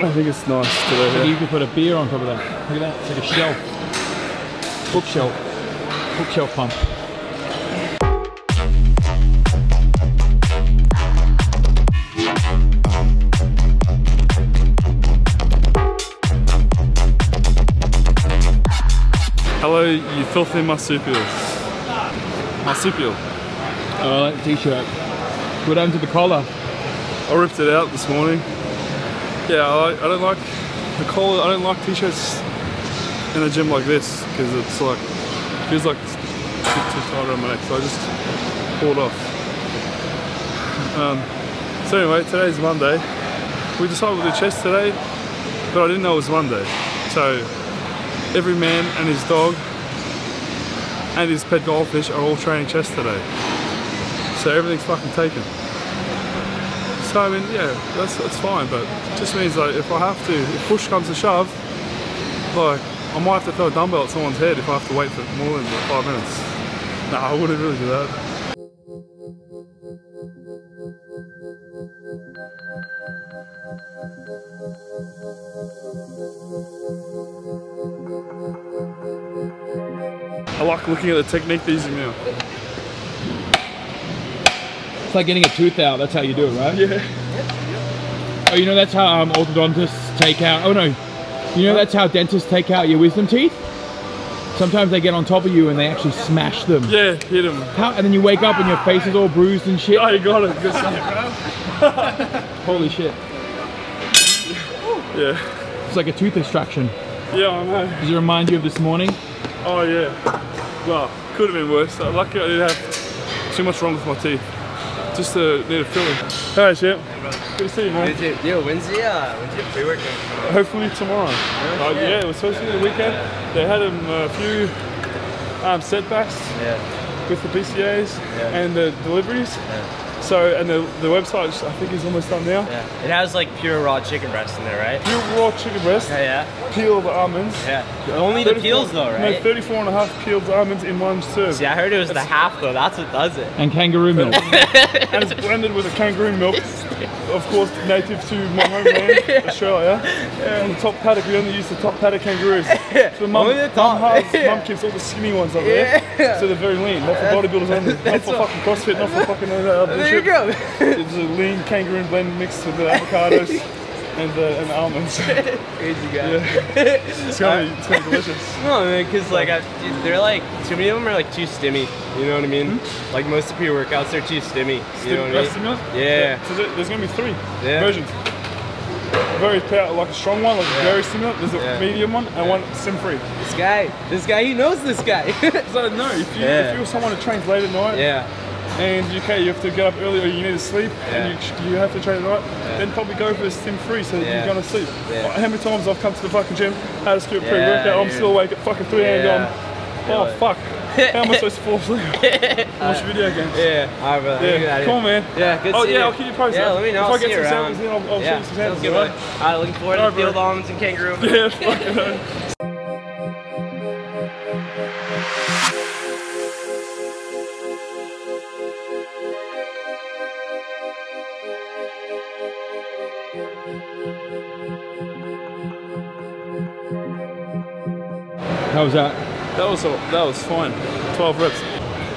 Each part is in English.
I think it's nice today. Maybe Yeah. you could put a beer on top of that. Look at that. It's like a shelf. Bookshelf. Bookshelf pump. Hello, you filthy marsupials. Marsupial. Oh, I like the t-shirt. What happened to the collar? I ripped it out this morning. Yeah, I, I don't like the collar. I don't like t-shirts in a gym like this because it's like feels like it's too, too tight around my neck. So I just pulled off. Um, so anyway, today's Monday. We decided to do chest today, but I didn't know it was Monday. So every man and his dog and his pet goldfish are all training chest today. So everything's fucking taken. So I mean, yeah, that's that's fine, but it just means like if I have to, if push comes to shove, like I might have to throw a dumbbell at someone's head if I have to wait for more than like, five minutes. Nah, I wouldn't really do that. I like looking at the technique they're using now. It's like getting a tooth out. That's how you do it, right? Yeah. Oh, you know that's how um, orthodontists take out. Oh no, you know that's how dentists take out your wisdom teeth. Sometimes they get on top of you and they actually smash them. Yeah, hit him. How, and then you wake up and your face is all bruised and shit. Oh, you got it. Good stuff. Holy shit! Yeah. It's like a tooth extraction. Yeah, I know. Does it remind you of this morning? Oh yeah. Well, could have been worse. Lucky I didn't have too much wrong with my teeth. Just uh, need a filling. Hey, Chip. Good to see you, man. Did you, yo, when's the, uh, when's your pre-workout? Hopefully tomorrow. Uh, shit. yeah, it was supposed to be the weekend. They had um, a few um, setbacks Yeah. with the PCAs Yeah. and the deliveries. So, and the, the website I think is almost done now. Yeah. It has like pure raw chicken breast in there, right? Pure raw chicken breast, Yeah, peeled almonds. yeah. Yeah. Only the peels though, No, right? 34 and a half peeled almonds in one serve. See, I heard it was the half though. That's what does it. And kangaroo milk. and it's blended with a kangaroo milk, of course, native to my homeland, Australia. On the top paddock, we only use the top paddock kangaroos. So mum, Only the top. mum, has, mum keeps all the skinny ones up there, so they're very lean. Not for bodybuilders only, not for fucking CrossFit, not for fucking uh, There you go. It's a lean kangaroo blend mixed with the avocados and the and almonds. Crazy guy. It's gonna be, it's gonna be delicious. No, man, because like I, dude, they're like too many of them are like too stimmy. You know what I mean? Hmm? Like most of the pre-workouts, they're too stimmy. You know what I mean? milk? Yeah. So there's gonna be three Yeah. versions. Very power, like a strong one, like very similar. There's a Yeah. medium one and one stim free. This guy, this guy, he knows this guy. So no, if you Yeah. if you're someone who trains late at night yeah. And you okay, you have to get up early or you need to sleep Yeah. and you, you have to train at night, then probably go for a stim free so Yeah. you're gonna sleep. Yeah. How many times I've come to the fucking gym, had a skip Yeah, pre-workout, I'm still awake at fucking 3 a.m. Yeah. oh fuck, how am I supposed to fall asleep? Watch video games. Yeah. All right, brother. Yeah, cool man. Yeah, good Oh yeah, you. I'll keep you posted. Yeah, let me know. If I'll I get some around. samples, then I'll, I'll yeah, shoot you some samples. alright? right, looking forward to Alright, the field almonds and kangaroo. Yeah, fucking How was that? That was a, that was fine. 12 reps.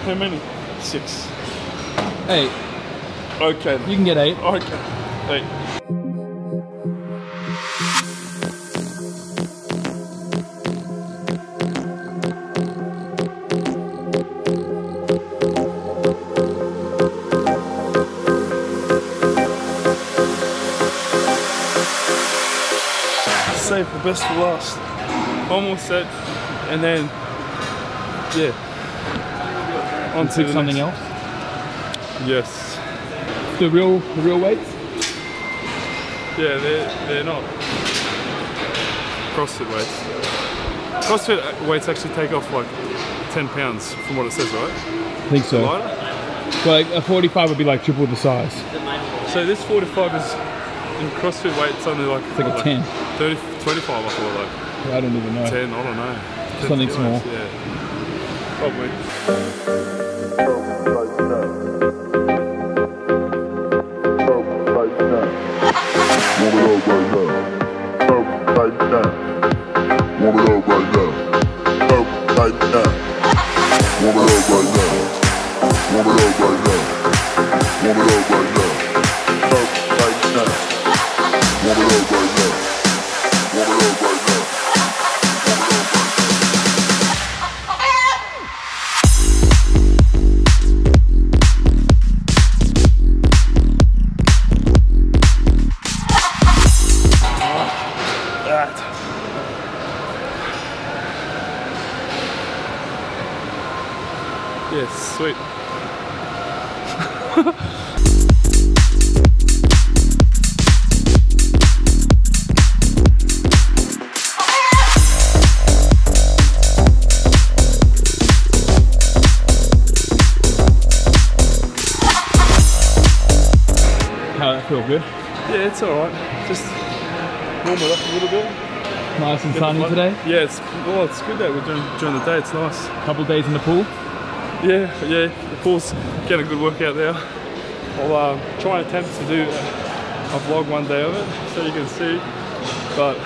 How many? Six. Eight. Okay. You can get eight. Okay. Eight. Save the best for last. Almost set, and then yeah. On to something next. else. Yes. The real, the real weights. Yeah, they're, they're not CrossFit weights. CrossFit weights actually take off like 10 pounds from what it says, right? I think so. Lighter. So like a 45 would be like triple the size. So this 45 is in CrossFit weight, it's only like, It's like a what, 10. 30, 25, I thought like. I don't even know. 10, I don't know. 10 Something small. Yeah. Probably. Feel good? Yeah, it's alright. Just warm it up a little bit. Nice and Get sunny today. Yeah, it's well, it's good that we're doing during the day. It's nice. Couple days in the pool. Yeah, yeah. The pool's getting a good workout there. I'll uh, try and attempt to do a vlog one day of it so you can see. But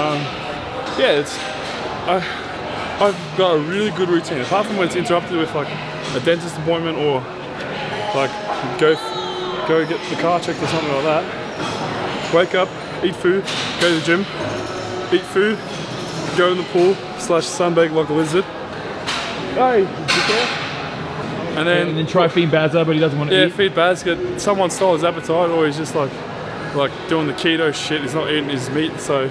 um, yeah, it's I I've got a really good routine. Apart from when it's interrupted with like a dentist appointment or like go go get the car checked or something like that. Wake up, eat food, go to the gym, eat food, go in the pool slash sunbake like a lizard. Hey? And then, And then try feeding Bazza, but he doesn't want to yeah, eat. feed basket. Someone stole his appetite, or he's just like, like doing the keto shit. He's not eating his meat, so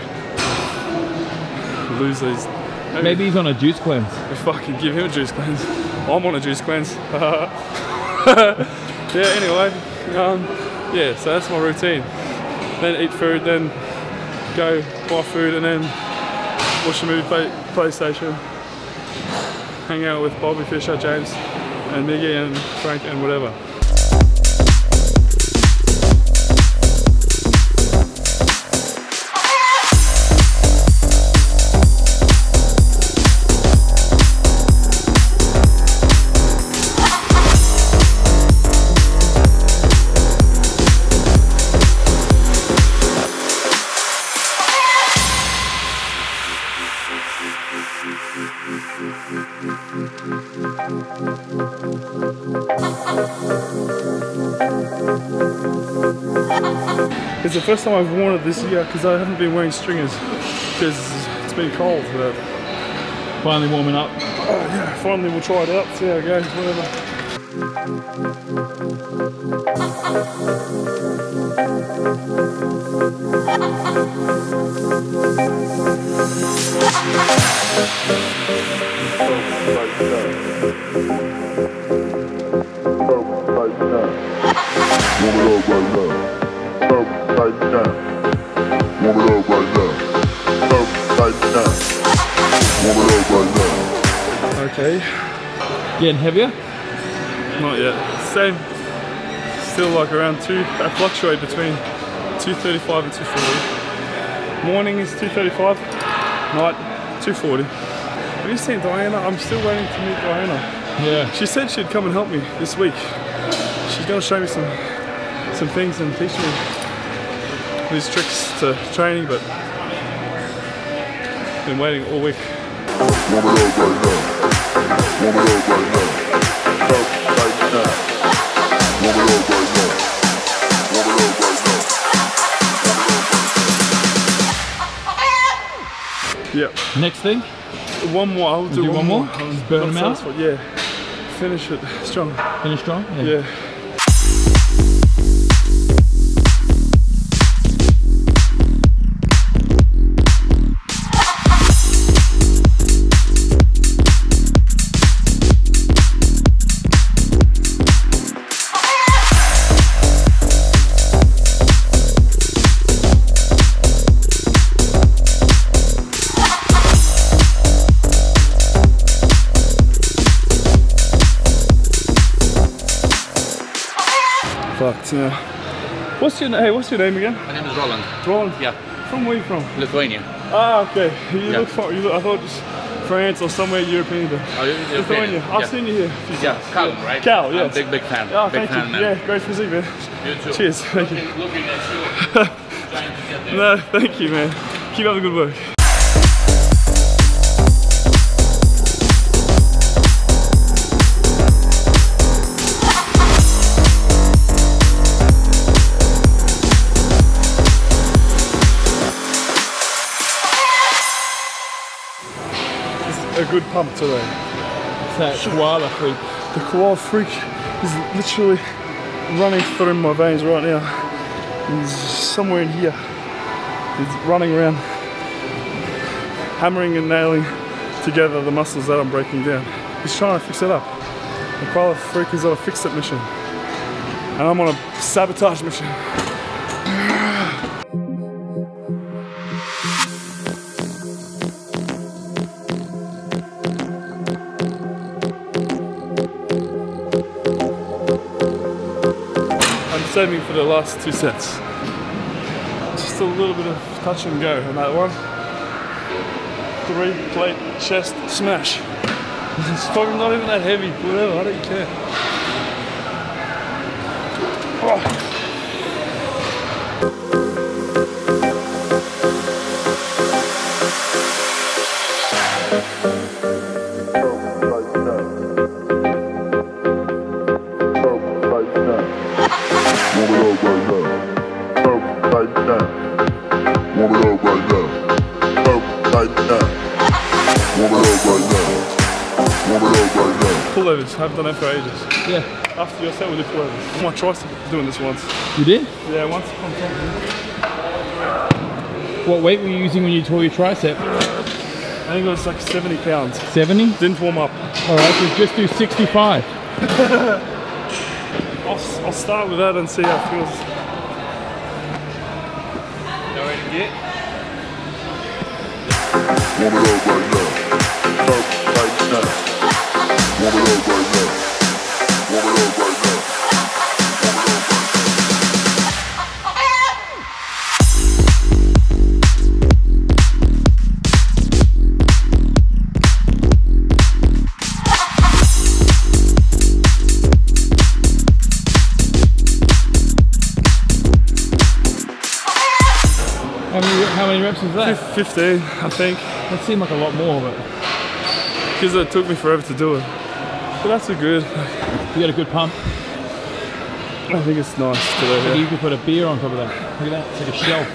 lose these. Maybe he's on a juice cleanse. fucking give him a juice cleanse. I'm on a juice cleanse. yeah. Anyway, um, yeah. So that's my routine. Then eat food, then go buy food, and then watch a movie, play PlayStation, hang out with Bobby Fisher, James, and Miggy, and Frank, and whatever. It's the first time I've worn it this year because I haven't been wearing stringers because it's been cold. But Finally warming up. oh, yeah, finally we'll try it out, see how it goes, whatever. Warm right now. Up right now. Warm it up right now. Up right now. Warm it up right now. Okay, Getting heavier. not yet. Same, still like around two. I fluctuate between 235 and 240. Morning is 235, night 240. Have you seen Diana? I'm still waiting to meet Diana. Yeah. She said she'd come and help me this week. She's gonna show me some some things and teach me these tricks to training, but been waiting all week. Warm it up right now. Warm it up right now. Up right now. Warm it up right now. Warm it up right now. Yep. Next thing. One more. I'll do, do one more? I'm burn them out? Yeah. Finish it strong. Finish strong. Yeah. Yeah. What's your hey? What's your name again? My name is Roland. Roland. Yeah, From where you from? Lithuania. Ah, okay. You Yeah. look from. You look, I thought France or somewhere European. But Oh, you Lithuania. I've yeah. seen you here. a few Yeah. Right? Cal, I'm yes. big, big fan. Oh, big thank fan, you. man. Yeah, great physique, man. You too. Cheers. Thank you. Looking, looking at you. trying to get there. No, thank you, man. Keep up the good work. A good pump today. It's that koala freak. The koala freak is literally running through my veins right now. He's somewhere in here. He's running around, hammering and nailing together the muscles that I'm breaking down. He's trying to fix it up. The koala freak is on a fix it mission. And I'm on a sabotage mission. Saving for the last two sets. Just a little bit of touch and go on that one. Three plate chest smash. It's not even that heavy, whatever, I don't care. Oh. I've done it for ages. Yeah. After your set with the pullovers. My tricep doing this once. You did? Yeah, once on top. What weight were you using when you tore your tricep? I think it was like 70 pounds. 70? Didn't warm up. All right, so just do 65. I'll, I'll start with that and see how it feels. Know where to get? Warm it up right now. Up like that. Warm it up right now. 15, I think. That seemed like a lot more, but Because it took me forever to do it. But that's a good. you got a good pump. I think it's nice today. Yeah. you could put a beer on top of that. Look at that, it's like a shelf.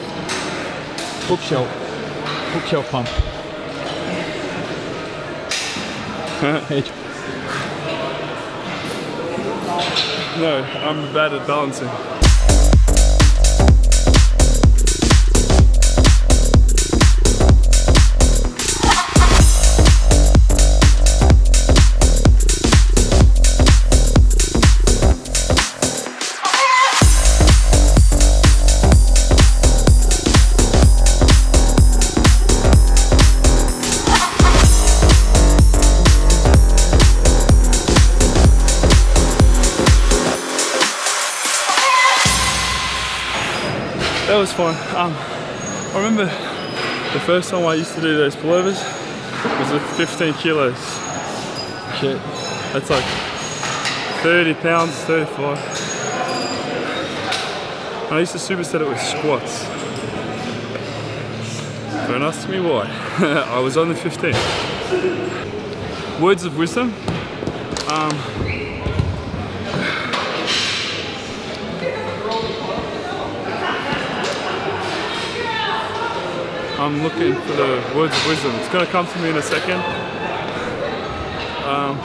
Bookshelf. Bookshelf pump. No, I'm bad at balancing. That was fun. Um, I remember the first time I used to do those pullovers was with 15 kilos. Shit. That's like 30 pounds, 35. And I used to superset it with squats. Don't ask me why. I was only 15. Words of wisdom. Um, I'm looking for the words of wisdom. It's gonna come to me in a second. Um,